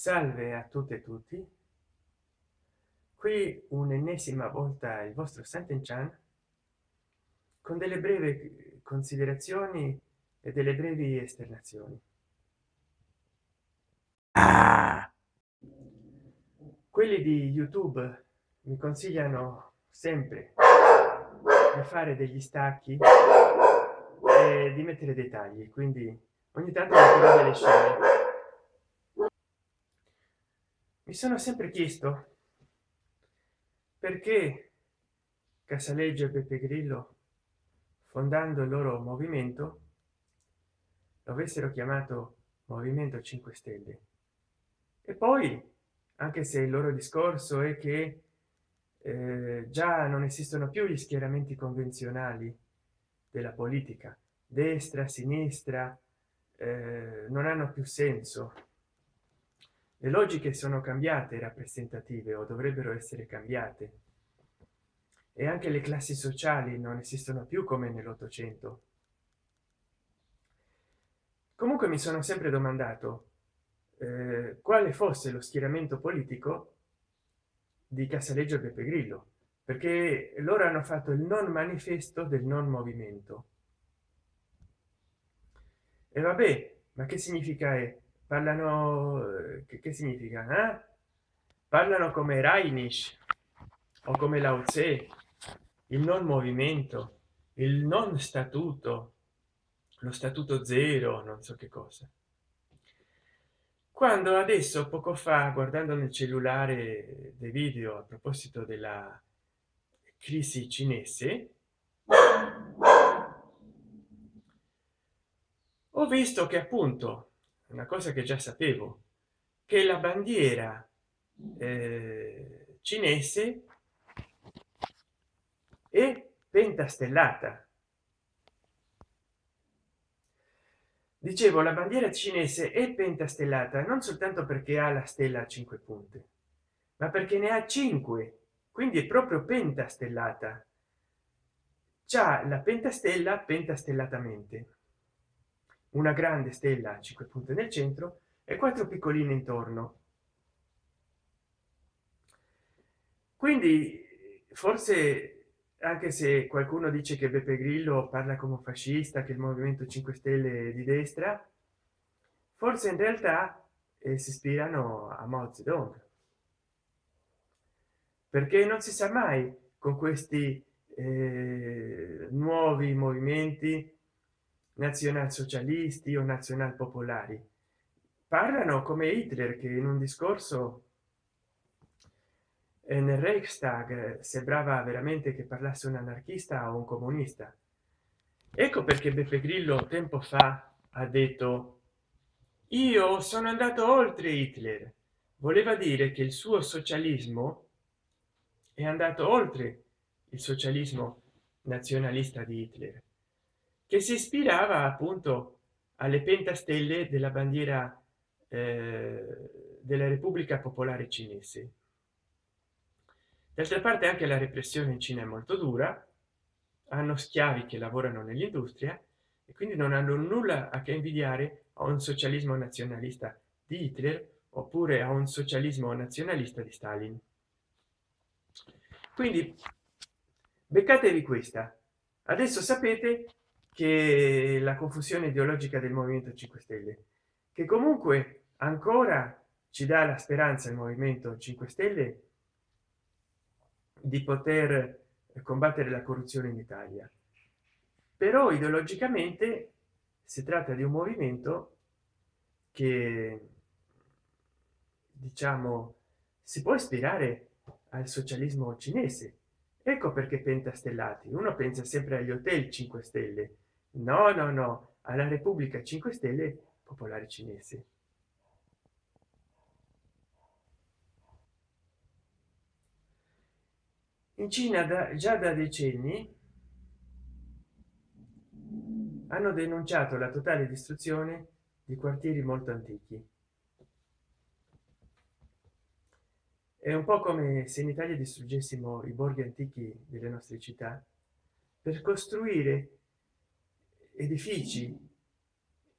salve a tutte e tutti. Qui un'ennesima volta il vostro Sant'Enchan con delle brevi considerazioni e delle brevi esternazioni. Ah! quelli di youtube mi consigliano sempre di fare degli stacchi e di mettere dei tagli quindi ogni tanto delle scene mi sono sempre chiesto perché casaleggio e peppe grillo fondando il loro movimento lo avessero chiamato movimento 5 stelle? E poi anche se il loro discorso è che eh, già non esistono più gli schieramenti convenzionali della politica destra sinistra eh, non hanno più senso le logiche sono cambiate rappresentative o dovrebbero essere cambiate. E anche le classi sociali non esistono più come nell'ottocento. Comunque mi sono sempre domandato eh, quale fosse lo schieramento politico di casaleggio e peppe grillo perché loro hanno fatto il non manifesto del non movimento. E vabbè ma che significa è parlano che, che significa eh? parlano come Reinish o come Lao Tse, il non movimento il non statuto lo statuto zero non so che cosa quando adesso poco fa guardando nel cellulare dei video a proposito della crisi cinese ho visto che appunto una cosa che già sapevo che la bandiera eh, cinese è pentastellata. Dicevo la bandiera cinese è pentastellata non soltanto perché ha la stella a cinque punte ma perché ne ha cinque quindi è proprio pentastellata. Già la pentastella pentastellatamente una grande stella a 5 punti nel centro e quattro piccoline intorno. Quindi forse anche se qualcuno dice che beppe grillo parla come fascista che il movimento 5 stelle di destra forse in realtà eh, si ispirano a mao zedong. Perché non si sa mai con questi eh, nuovi movimenti nazionalsocialisti o nazional popolari. Parlano come Hitler che in un discorso nel Reichstag sembrava veramente che parlasse un anarchista o un comunista. Ecco perché Beppe Grillo tempo fa ha detto io sono andato oltre Hitler. Voleva dire che il suo socialismo è andato oltre il socialismo nazionalista di Hitler che si ispirava appunto alle pentastelle della bandiera eh, della Repubblica Popolare Cinese. D'altra parte anche la repressione in Cina è molto dura, hanno schiavi che lavorano nell'industria e quindi non hanno nulla a che invidiare a un socialismo nazionalista di Hitler oppure a un socialismo nazionalista di Stalin. Quindi beccatevi questa. Adesso sapete che la confusione ideologica del movimento 5 stelle che comunque ancora ci dà la speranza il movimento 5 stelle di poter combattere la corruzione in italia. Però ideologicamente si tratta di un movimento che diciamo si può ispirare al socialismo cinese. Ecco perché pentastellati. Uno pensa sempre agli hotel 5 stelle no no no alla repubblica 5 stelle popolare cinese in cina da, già da decenni hanno denunciato la totale distruzione di quartieri molto antichi. È un po come se in italia distruggessimo i borghi antichi delle nostre città. Per costruire edifici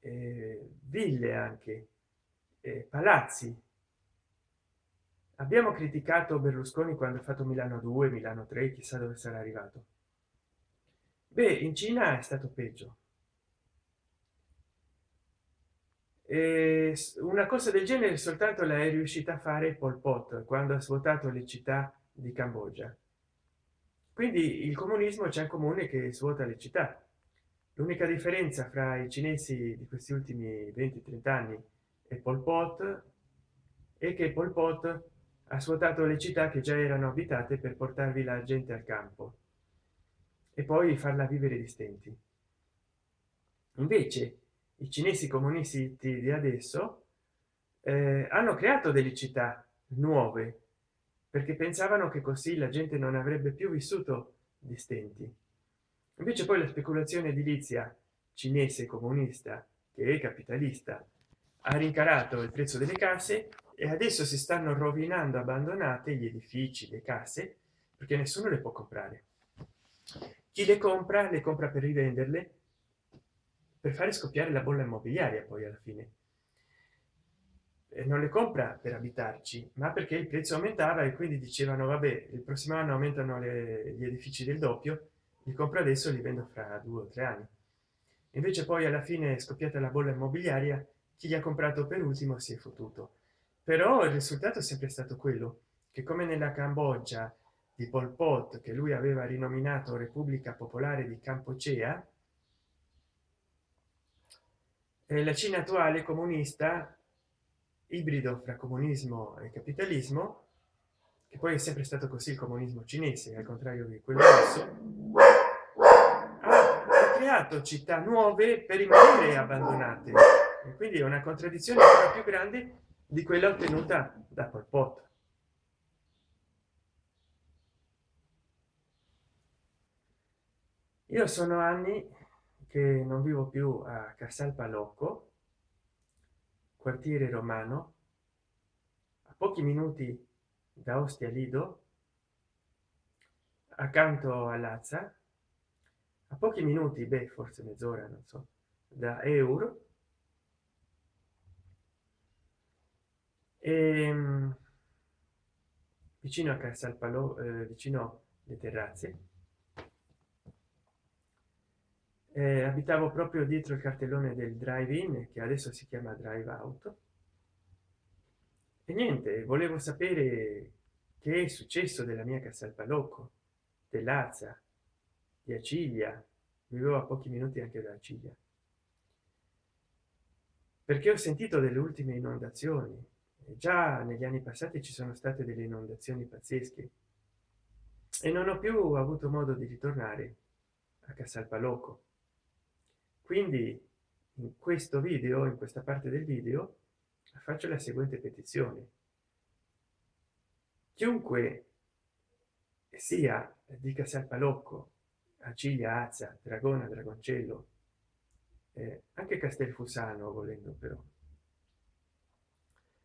eh, ville anche eh, palazzi. Abbiamo criticato berlusconi quando ha fatto milano 2 milano 3 chissà dove sarà arrivato. Beh in cina è stato peggio. E una cosa del genere soltanto la è riuscita a fare pol pot quando ha svuotato le città di cambogia. Quindi il comunismo c'è in comune che svuota le città l'unica differenza fra i cinesi di questi ultimi 20 30 anni e pol pot è che pol pot ha svuotato le città che già erano abitate per portarvi la gente al campo e poi farla vivere di stenti invece i cinesi comunisti di adesso eh, hanno creato delle città nuove perché pensavano che così la gente non avrebbe più vissuto di stenti invece poi la speculazione edilizia cinese comunista che è capitalista ha rincarato il prezzo delle case e adesso si stanno rovinando abbandonate gli edifici le case perché nessuno le può comprare. Chi le compra le compra per rivenderle per fare scoppiare la bolla immobiliaria poi alla fine. E non le compra per abitarci ma perché il prezzo aumentava e quindi dicevano vabbè il prossimo anno aumentano le, gli edifici del doppio li compro adesso li vendo fra due o tre anni. Invece poi alla fine è scoppiata la bolla immobiliaria chi li ha comprato per ultimo si è fottuto. Però il risultato è sempre stato quello che come nella cambogia di pol pot che lui aveva rinominato repubblica popolare di campocea e la cina attuale comunista ibrido fra comunismo e capitalismo che poi è sempre stato così il comunismo cinese al contrario di quello russo creato città nuove per rimanere abbandonate e quindi è una contraddizione ancora più grande di quella ottenuta da Pol Pot. Io sono anni che non vivo più a Casal Palocco, quartiere romano, a pochi minuti da Ostia Lido, accanto a Lazza, a pochi minuti, beh, forse mezz'ora, non so, da Euro, e, ehm, vicino a Casal Palo, eh, vicino alle terrazze. Eh, abitavo proprio dietro il cartellone del drive-in che adesso si chiama drive out e niente volevo sapere che è successo della mia casa al palocco dell'azza di acilia. Vivevo a pochi minuti anche da acilia. Perché ho sentito delle ultime inondazioni. Già negli anni passati ci sono state delle inondazioni pazzesche. E non ho più avuto modo di ritornare a Casalpaloco quindi in questo video in questa parte del video faccio la seguente petizione. Chiunque sia di Casalpalocco Acilia Azza Dragona Dragoncello eh, anche Castelfusano volendo però.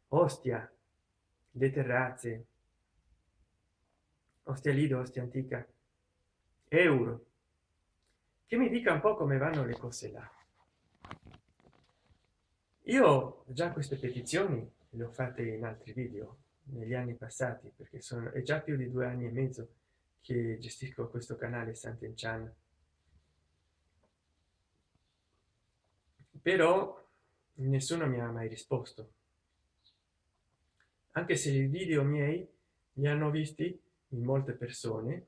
Ostia le terrazze ostia lido ostia antica euro. Che mi dica un po come vanno le cose là. Io già queste petizioni le ho fatte in altri video negli anni passati perché sono è già più di due anni e mezzo che gestisco questo canale Sant'Enchan però nessuno mi ha mai risposto. Anche se i video miei li hanno visti in molte persone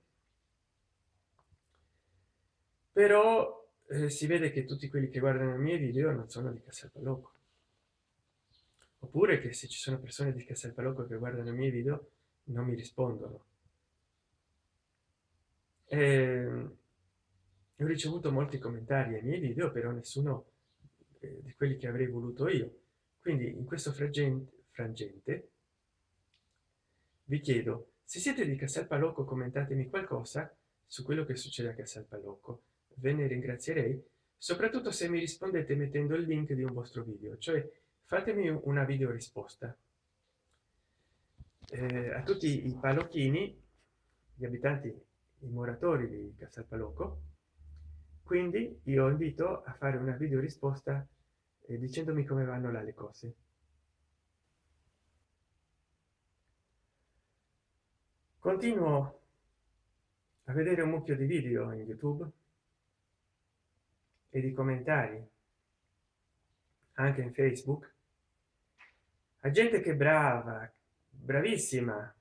però eh, si vede che tutti quelli che guardano i miei video non sono di Casalpalocco oppure che se ci sono persone di Casalpalocco che guardano i miei video non mi rispondono e ehm, ho ricevuto molti commentari ai miei video però nessuno eh, di quelli che avrei voluto io. Quindi in questo frangente, frangente vi chiedo se siete di Casal Palocco commentatemi qualcosa su quello che succede a Casal Palocco ve ne ringrazierei soprattutto se mi rispondete mettendo il link di un vostro video cioè fatemi una video risposta. Eh, a tutti i palocchini gli abitanti i muratori di Casal Palocco quindi io invito a fare una video risposta eh, dicendomi come vanno là le cose. Continuo a vedere un mucchio di video in youtube e di commentari anche in facebook a gente che brava bravissima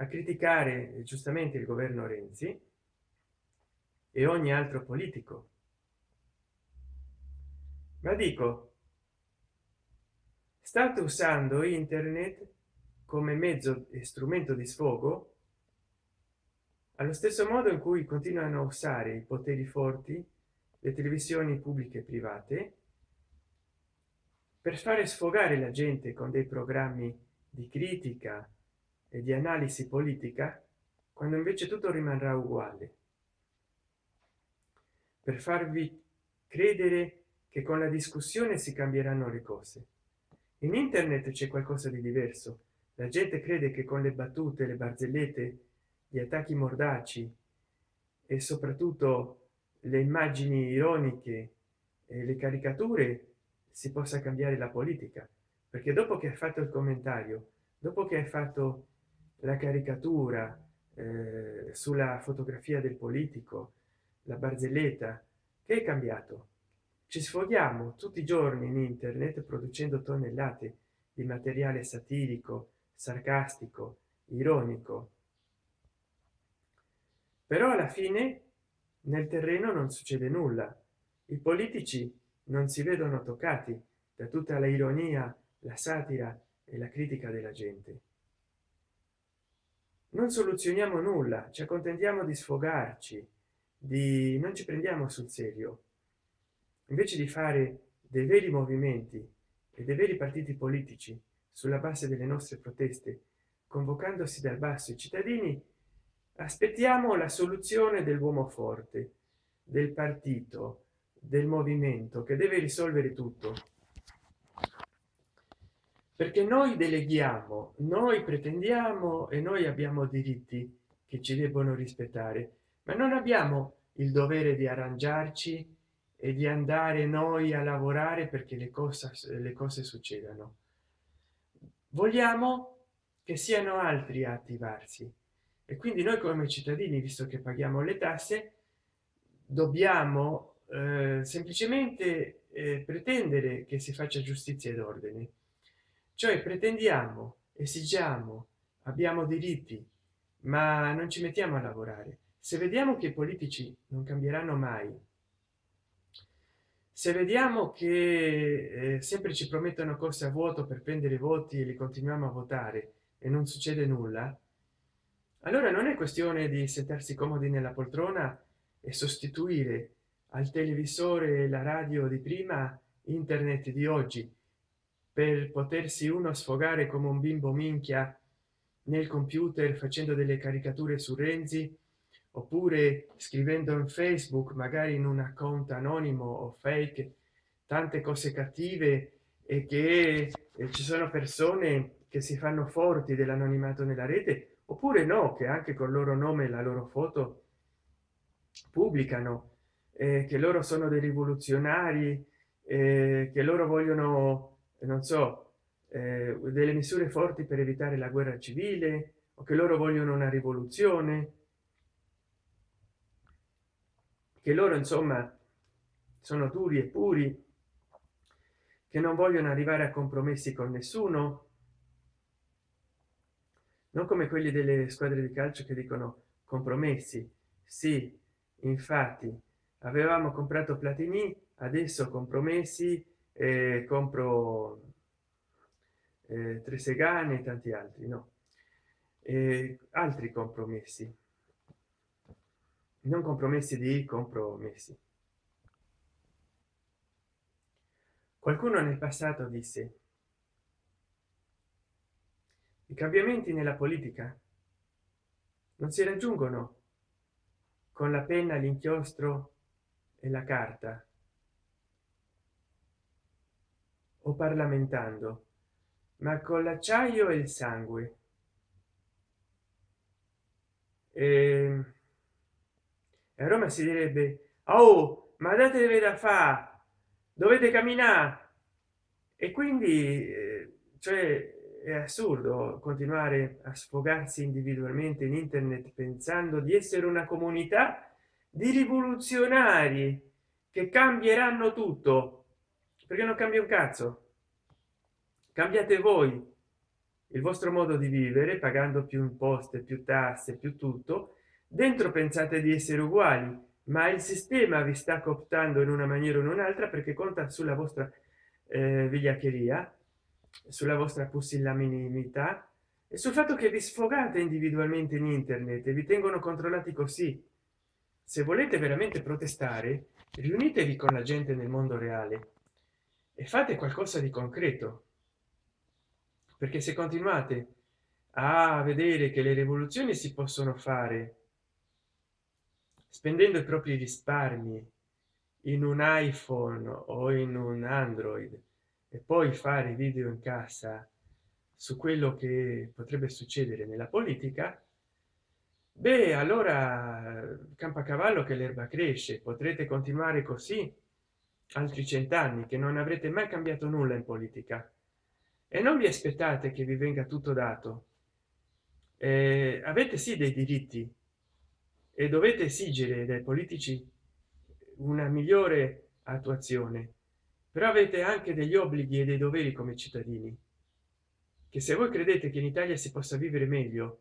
a criticare giustamente il governo renzi e ogni altro politico. Ma dico state usando internet come mezzo e strumento di sfogo allo stesso modo in cui continuano a usare i poteri forti le televisioni pubbliche e private per fare sfogare la gente con dei programmi di critica e di analisi politica quando invece tutto rimarrà uguale. Per farvi credere che con la discussione si cambieranno le cose. In internet c'è qualcosa di diverso. La gente crede che con le battute le barzellette gli attacchi mordaci e soprattutto le immagini ironiche e le caricature si possa cambiare la politica. Perché dopo che ha fatto il commentario dopo che hai fatto la caricatura eh, sulla fotografia del politico la barzelletta che è cambiato? Ci sfoghiamo tutti i giorni in internet producendo tonnellate di materiale satirico sarcastico ironico. Però alla fine nel terreno non succede nulla. I politici non si vedono toccati da tutta la ironia la satira e la critica della gente non soluzioniamo nulla ci accontentiamo di sfogarci di non ci prendiamo sul serio. Invece di fare dei veri movimenti e dei veri partiti politici sulla base delle nostre proteste convocandosi dal basso i cittadini aspettiamo la soluzione dell'uomo forte del partito del movimento che deve risolvere tutto perché noi deleghiamo noi pretendiamo e noi abbiamo diritti che ci debbono rispettare. Ma non abbiamo il dovere di arrangiarci e di andare noi a lavorare perché le cose le cose succedano. Vogliamo che siano altri a attivarsi. E quindi noi come cittadini visto che paghiamo le tasse dobbiamo eh, semplicemente eh, pretendere che si faccia giustizia ed ordine cioè pretendiamo esigiamo abbiamo diritti ma non ci mettiamo a lavorare. Se vediamo che i politici non cambieranno mai se vediamo che eh, sempre ci promettono cose a vuoto per prendere voti e li continuiamo a votare e non succede nulla allora non è questione di sentarsi comodi nella poltrona e sostituire al televisore la radio di prima internet di oggi per potersi uno sfogare come un bimbo minchia nel computer facendo delle caricature su renzi oppure scrivendo in facebook magari in un account anonimo o fake tante cose cattive e che eh, ci sono persone che si fanno forti dell'anonimato nella rete oppure no che anche con il loro nome e la loro foto pubblicano eh, che loro sono dei rivoluzionari eh, che loro vogliono non so eh, delle misure forti per evitare la guerra civile o che loro vogliono una rivoluzione. Che loro insomma sono duri e puri che non vogliono arrivare a compromessi con nessuno. Non come quelli delle squadre di calcio che dicono compromessi sì infatti avevamo comprato platini adesso compromessi eh, compro eh, Tresegane e tanti altri no. E altri compromessi non compromessi di compromessi qualcuno nel passato disse i cambiamenti nella politica non si raggiungono con la penna l'inchiostro e la carta o parlamentando ma con l'acciaio e il sangue. E a roma si direbbe oh ma datevi da fa dovete camminare. E quindi eh, cioè è assurdo continuare a sfogarsi individualmente in internet pensando di essere una comunità di rivoluzionari che cambieranno tutto perché non cambia un cazzo? Cambiate voi il vostro modo di vivere pagando più imposte più tasse più tutto. Dentro pensate di essere uguali ma il sistema vi sta cooptando in una maniera o in un'altra perché conta sulla vostra eh, vigliaccheria sulla vostra pusillanimità e sul fatto che vi sfogate individualmente in internet e vi tengono controllati così. Se volete veramente protestare riunitevi con la gente nel mondo reale e fate qualcosa di concreto. Perché se continuate a vedere che le rivoluzioni si possono fare spendendo i propri risparmi in un iphone o in un android e poi fare video in casa su quello che potrebbe succedere nella politica beh allora campa cavallo che l'erba cresce potrete continuare così altri cent'anni che non avrete mai cambiato nulla in politica. E non vi aspettate che vi venga tutto dato. Eh, avete sì dei diritti e dovete esigere dai politici una migliore attuazione però avete anche degli obblighi e dei doveri come cittadini che se voi credete che in italia si possa vivere meglio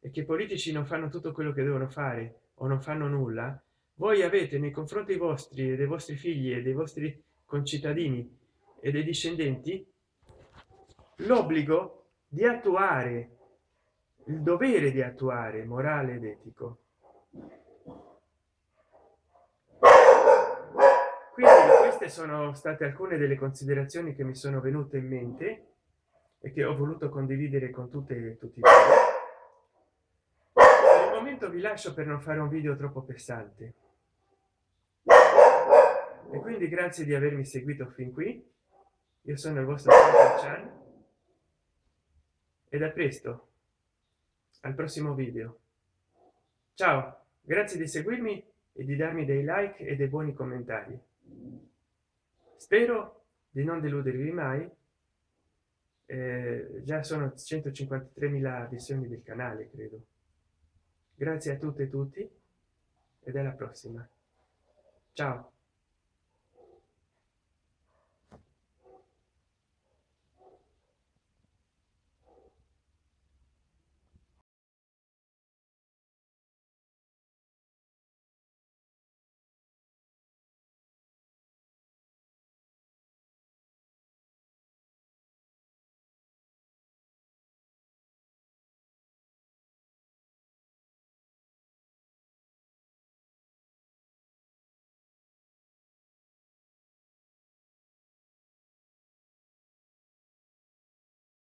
e che i politici non fanno tutto quello che devono fare o non fanno nulla voi avete nei confronti vostri e dei vostri figli e dei vostri concittadini e dei discendenti l'obbligo di attuare il dovere di attuare morale ed etico. Quindi queste sono state alcune delle considerazioni che mi sono venute in mente e che ho voluto condividere con tutte e tutti voi. Per il momento vi lascio per non fare un video troppo pesante quindi grazie di avermi seguito fin qui. Io sono il vostro Chan. Ed a presto. Al prossimo video. Ciao. Grazie di seguirmi e di darmi dei like e dei buoni commentari. Spero di non deludervi mai. Eh, già sono 153.000 visioni del canale credo. Grazie a tutte e tutti. Ed alla prossima. Ciao